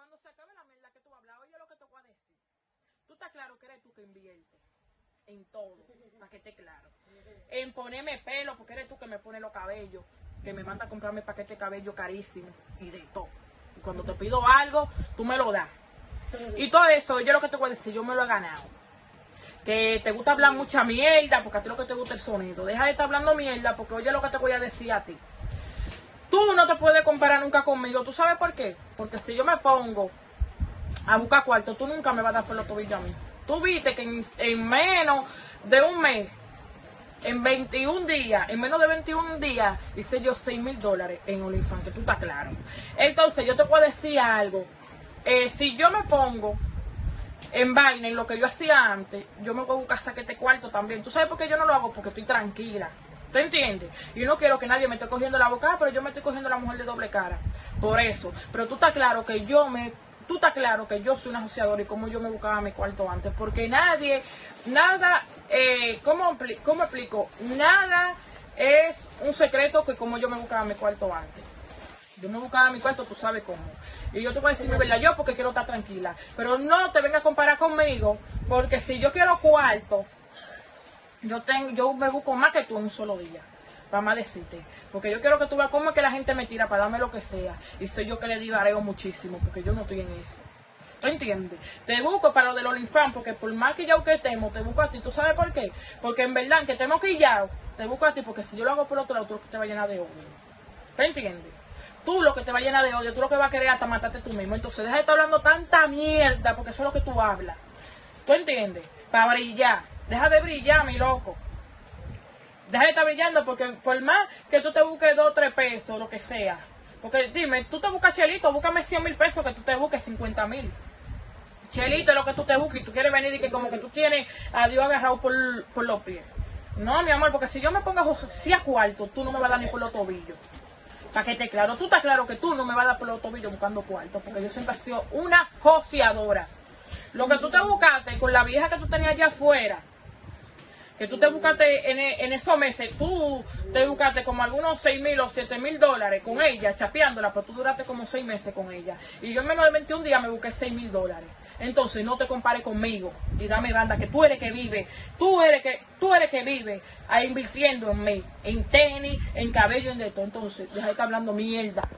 cuando se acabe la que tú hablas, oye lo que te voy a decir. Tú estás claro que eres tú que invierte en todo, para que esté claro. En ponerme pelo, porque eres tú que me pone los cabellos, que me manda a comprarme paquete de cabello carísimo y de todo. Y cuando te pido algo, tú me lo das. Y todo eso, yo lo que te voy a decir, yo me lo he ganado. Que te gusta hablar mucha mierda, porque a ti lo que te gusta es el sonido. Deja de estar hablando mierda, porque oye lo que te voy a decir a ti. Tú no te puedes comparar nunca conmigo. ¿Tú sabes por qué? Porque si yo me pongo a buscar cuarto, tú nunca me vas a dar por los tobillos a mí. Tú viste que en, en menos de un mes, en 21 días, en menos de 21 días, hice yo 6 mil dólares en OnlyFans, que tú estás claro. Entonces, yo te puedo decir algo. Eh, si yo me pongo en vaina, en lo que yo hacía antes, yo me voy a buscar saquete cuarto también. ¿Tú sabes por qué yo no lo hago? Porque estoy tranquila. ¿Te entiendes? Y no quiero que nadie me esté cogiendo la boca, "Ah, pero yo me estoy cogiendo la mujer de doble cara. Por eso. Pero tú estás claro que yo me. Tú estás claro que yo soy una asociadora y como yo me buscaba mi cuarto antes. Porque nadie, nada, eh, ¿cómo, ¿cómo explico? Nada es un secreto que como yo me buscaba mi cuarto antes. Yo me buscaba mi cuarto, tú sabes cómo. Y yo te voy a decir mi verdad, yo porque quiero estar tranquila. Pero no te vengas a comparar conmigo, porque si yo quiero cuarto, yo tengo, yo me busco más que tú en un solo día. Para más decirte. Porque yo quiero que tú veas cómo es que la gente me tira para darme lo que sea. Y soy yo que le divareo muchísimo, porque yo no estoy en eso. ¿Tú entiendes? Te busco para lo de los infan, porque por más que yo que estemos, te busco a ti. ¿Tú sabes por qué? Porque en verdad, que estemos te busco a ti, porque si yo lo hago por otro lado, tú te va a llenar de odio. ¿Te entiendes? Tú lo que te va a llenar de odio, tú lo que vas a querer hasta matarte tú mismo. Entonces deja de estar hablando tanta mierda, porque eso es lo que tú hablas. ¿Tú entiendes? Para brillar. Deja de brillar, mi loco. Deja de estar brillando porque por más que tú te busques dos o tres pesos, lo que sea. Porque dime, tú te buscas chelito, búscame 100 mil pesos que tú te busques 50 mil. Chelito es lo que tú te busques y tú quieres venir y que como que tú tienes a Dios agarrado por, por los pies. No, mi amor, porque si yo me pongo a cuarto, tú no me vas a dar ni por los tobillos. Para que esté claro, tú estás claro que tú no me vas a dar por los tobillos buscando cuarto, porque yo siempre he sido una joseadora. Lo que tú te buscaste con la vieja que tú tenías allá afuera, que tú te buscaste en, e- en esos meses, tú te buscaste como algunos 6 mil o 7 mil dólares con ella, chapeándola, pero tú duraste como 6 meses con ella. Y yo en menos de 21 días me busqué 6 mil dólares. Entonces no te compares conmigo y dame banda, que tú eres que vive, tú eres que, tú eres que vive ahí invirtiendo en mí, en tenis, en cabello, en de todo. Entonces, deja de estar hablando mierda.